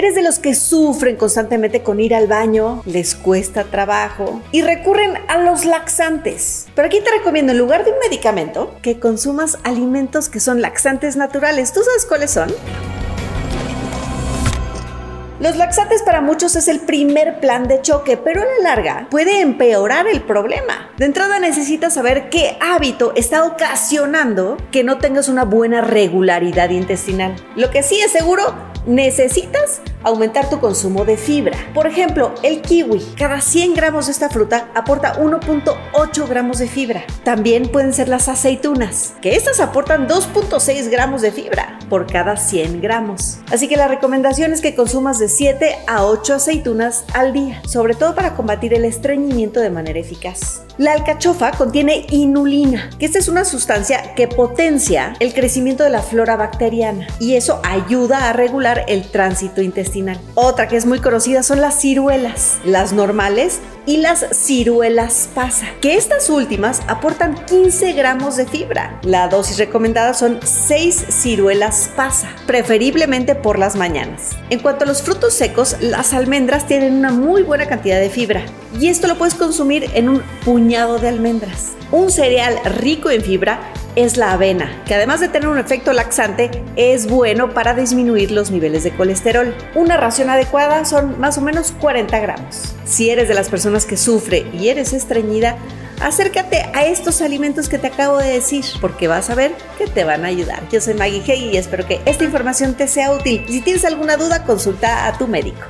¿Eres de los que sufren constantemente con ir al baño? ¿Les cuesta trabajo? Y recurren a los laxantes. Pero aquí te recomiendo, en lugar de un medicamento, que consumas alimentos que son laxantes naturales. ¿Tú sabes cuáles son? Los laxantes para muchos es el primer plan de choque, pero a la larga puede empeorar el problema. De entrada necesitas saber qué hábito está ocasionando que no tengas una buena regularidad intestinal. Lo que sí es seguro necesitas aumentar tu consumo de fibra. Por ejemplo, el kiwi. Cada 100 gramos de esta fruta aporta 1.8 gramos de fibra. También pueden ser las aceitunas, que estas aportan 2.6 gramos de fibra por cada 100 gramos. Así que la recomendación es que consumas de 7 a 8 aceitunas al día, sobre todo para combatir el estreñimiento de manera eficaz. La alcachofa contiene inulina, que esta es una sustancia que potencia el crecimiento de la flora bacteriana y eso ayuda a regular el tránsito intestinal. Otra que es muy conocida son las ciruelas, las normales y las ciruelas pasa, que estas últimas aportan 15 gramos de fibra. La dosis recomendada son 6 ciruelas pasa, preferiblemente por las mañanas. En cuanto a los frutos secos, las almendras tienen una muy buena cantidad de fibra y esto lo puedes consumir en un puñado de almendras. Un cereal rico en fibra es la avena, que además de tener un efecto laxante, es bueno para disminuir los niveles de colesterol. Una ración adecuada son más o menos 40 gramos. Si eres de las personas que sufre y eres estreñida, acércate a estos alimentos que te acabo de decir, porque vas a ver que te van a ayudar. Yo soy Maggie Hey y espero que esta información te sea útil. Si tienes alguna duda, consulta a tu médico.